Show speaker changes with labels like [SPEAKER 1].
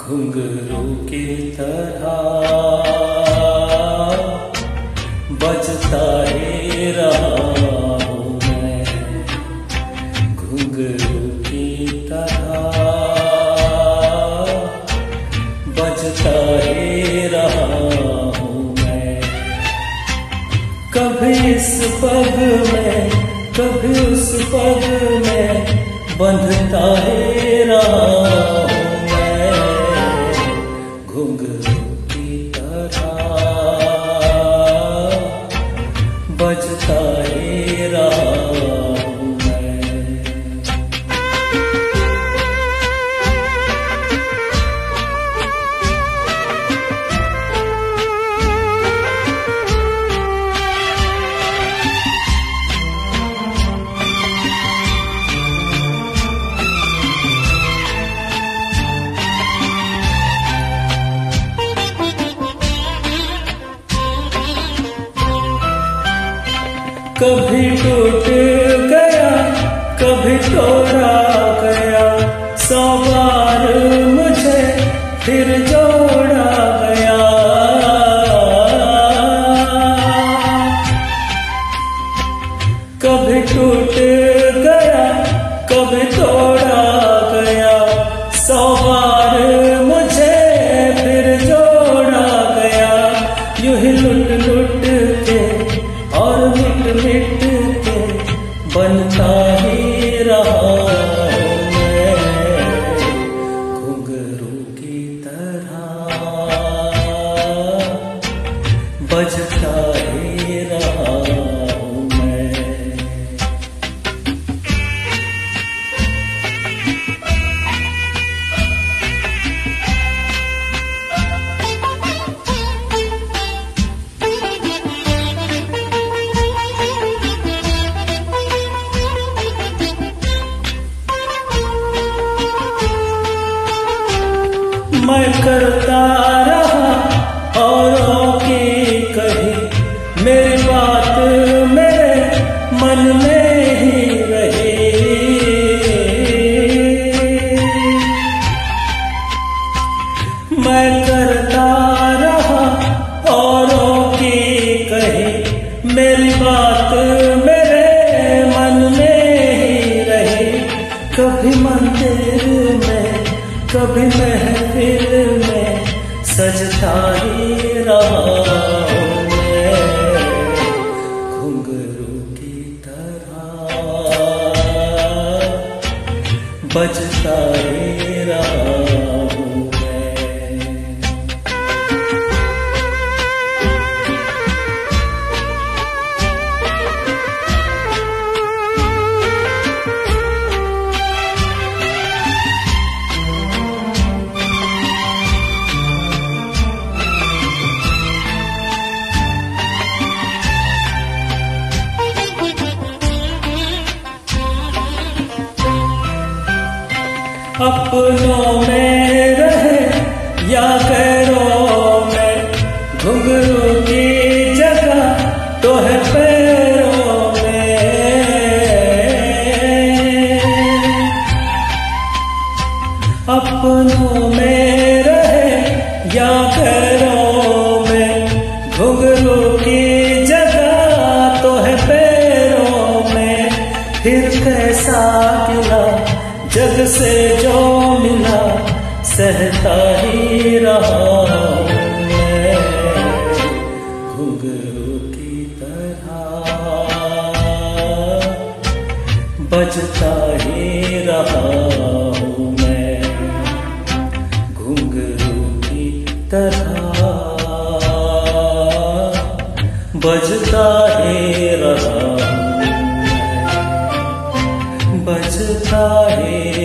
[SPEAKER 1] घुंघरू के तरह बजता है राम बजता ही रहा हूँ मैं। कभी इस पग में, कभी उस पग में बंधता है कभी टूट गया, कभी तोड़ा गया। सौ बार मुझे फिर जोड़ा गया। कभी टूट गया, कभी तोड़ा गया। सौ बार मुझे फिर जोड़ा गया। यू ही लुट मैं करता रहा औरों की कही, मेरी बात मेरे मन में ही रही। मैं करता रहा औरों की कही, मेरी बात मेरे मन में ही रही। कभी मंदिर में कभी महफिल में सजता ही रहा घुंघरू की तरह बजता ही रहा। अपनों में रहे या गैरों सहता ही रहा की तरह। बजता ही रहा मैं घुंघरू की तरह। बजता ही रहा बजता ही